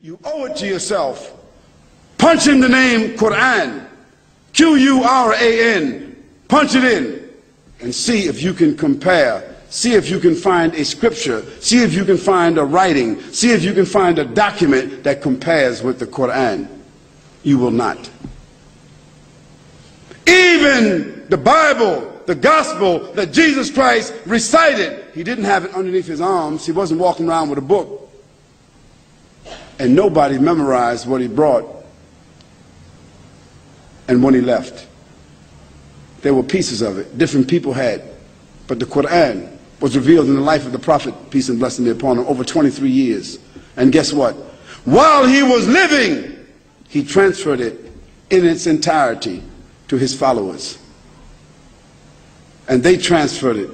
You owe it to yourself. Punch in the name Quran, Q-U-R-A-N. Punch it in and see if you can compare. See if you can find a scripture. See if you can find a writing. See if you can find a document that compares with the Quran. You will not. Even the Bible, the gospel that Jesus Christ recited, he didn't have it underneath his arms. He wasn't walking around with a book and nobody memorized what he brought and when he left. There were pieces of it, different people had, but the Quran was revealed in the life of the Prophet, peace and blessing be upon him, over 23 years. And guess what? While he was living, he transferred it in its entirety to his followers. And they transferred it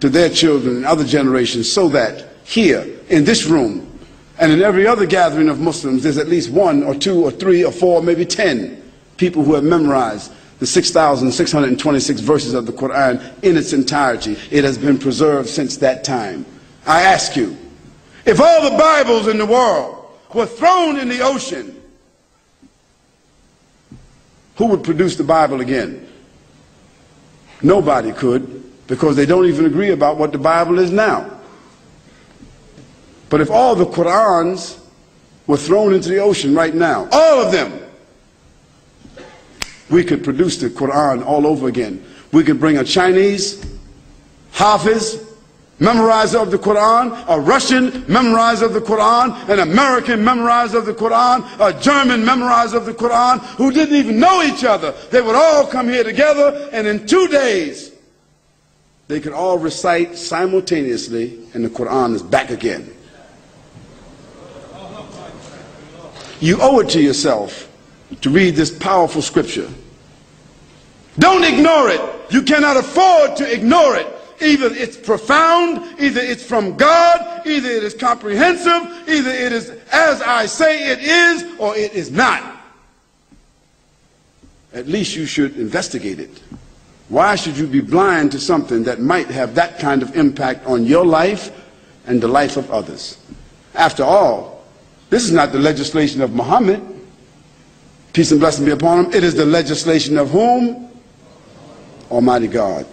to their children and other generations so that here, in this room, and in every other gathering of Muslims, there's at least one or two or three or four, maybe ten people who have memorized the 6,626 verses of the Quran in its entirety. It has been preserved since that time. I ask you, if all the Bibles in the world were thrown in the ocean, who would produce the Bible again? Nobody could because they don't even agree about what the Bible is now. But if all the Qurans were thrown into the ocean right now, all of them, we could produce the Quran all over again. We could bring a Chinese Hafiz, memorizer of the Quran, a Russian memorizer of the Quran, an American memorizer of the Quran, a German memorizer of the Quran, who didn't even know each other. They would all come here together, and in two days, they could all recite simultaneously, and the Quran is back again. You owe it to yourself to read this powerful scripture. Don't ignore it. You cannot afford to ignore it. Either it's profound, either it's from God, either it is comprehensive, either it is as I say it is, or it is not. At least you should investigate it. Why should you be blind to something that might have that kind of impact on your life and the life of others? After all, this is not the legislation of Muhammad. Peace and blessing be upon him. It is the legislation of whom? Almighty God.